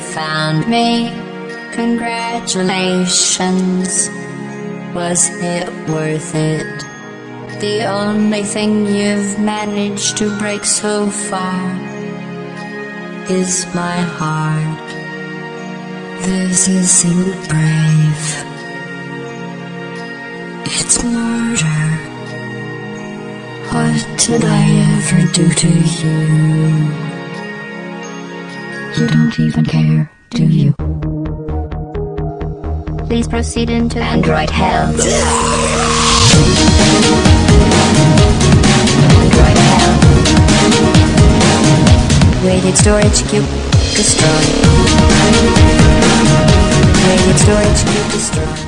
found me. Congratulations. Was it worth it? The only thing you've managed to break so far is my heart. This isn't brave. It's murder. What did I ever do to you? You don't even care, do you? Please proceed into Android hell. Android hell. Weighted storage cube destroyed. Weighted storage cube destroyed.